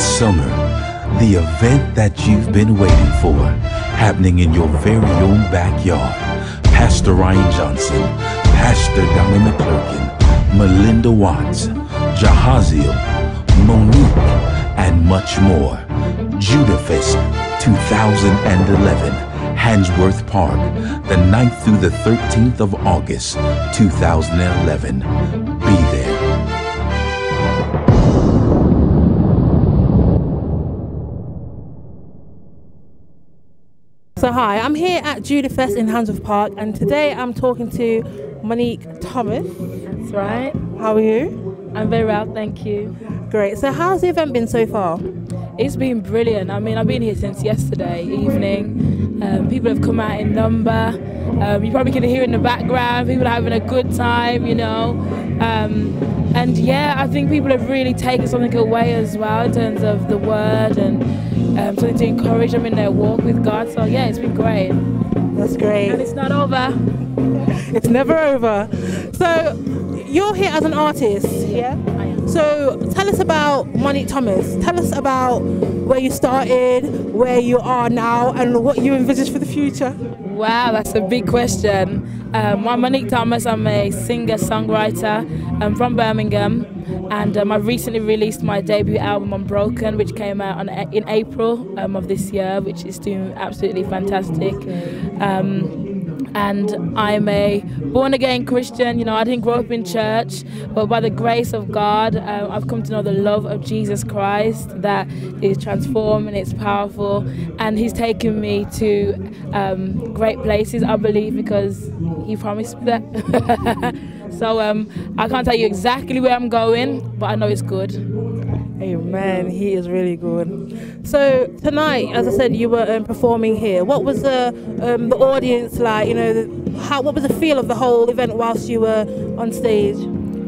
summer, the event that you've been waiting for, happening in your very own backyard. Pastor Ryan Johnson, Pastor Donnie McClurkin, Melinda Watts, Jahaziel, Monique, and much more. Judah Fest 2011, Handsworth Park, the 9th through the 13th of August 2011. Hi, I'm here at Judah Fest in Handsworth Park, and today I'm talking to Monique Thomas. That's right. How are you? I'm very well, thank you. Great. So how's the event been so far? It's been brilliant. I mean, I've been here since yesterday evening. Um, people have come out in number. Um, you probably can hear in the background. People are having a good time, you know. Um, and yeah, I think people have really taken something away as well in terms of the word and um, something to encourage them in their walk with God. So yeah, it's been great. That's great. And it's not over. It's never over. So you're here as an artist, yeah? I am. So tell us about Monique Thomas. Tell us about where you started, where you are now, and what you envisage for the future. Wow, that's a big question. Um, I'm Monique Thomas. I'm a singer songwriter. I'm from Birmingham, and um, I recently released my debut album Unbroken, which came out on, in April um, of this year, which is doing absolutely fantastic. Um, and I'm a born again Christian. You know, I didn't grow up in church, but by the grace of God, uh, I've come to know the love of Jesus Christ that is transforming, it's powerful, and He's taken me to um, great places, I believe, because He promised that. so um, I can't tell you exactly where I'm going, but I know it's good. Amen. He is really good. So tonight, as I said, you were um, performing here. What was the um, the audience like? You know, the, how what was the feel of the whole event whilst you were on stage?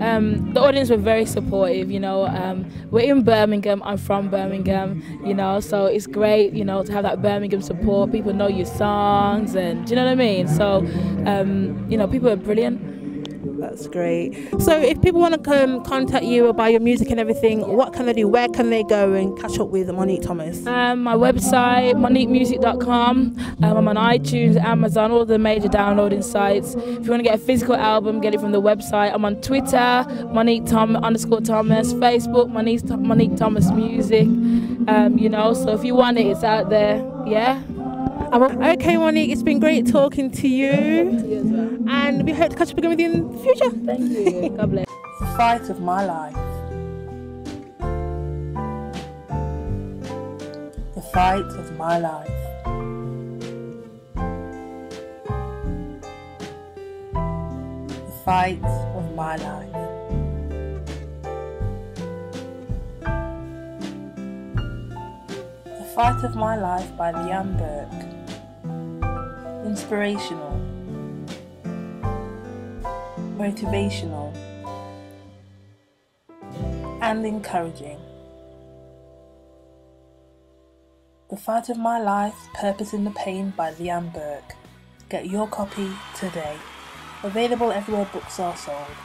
Um, the audience were very supportive. You know, um, we're in Birmingham. I'm from Birmingham. You know, so it's great. You know, to have that Birmingham support. People know your songs, and do you know what I mean? So, um, you know, people are brilliant. That's great. So if people want to come contact you about your music and everything, what can they do? Where can they go and catch up with Monique Thomas? Um, my website, moniquemusic.com. Um, I'm on iTunes, Amazon, all the major downloading sites. If you want to get a physical album, get it from the website. I'm on Twitter, Monique Tom underscore Thomas, Facebook, Monique, Monique Thomas Music. Um, you know, so if you want it, it's out there. Yeah. Okay, Monique, it's been great talking to you, and we hope to catch up again with you in the future. Thank you. God bless. The fight of my life. The fight of my life. The fight of my life. Fight of My Life by Leanne Burke. Inspirational, motivational, and encouraging. The Fight of My Life, Purpose in the Pain by Leanne Burke. Get your copy today. Available everywhere books are sold.